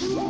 Yeah.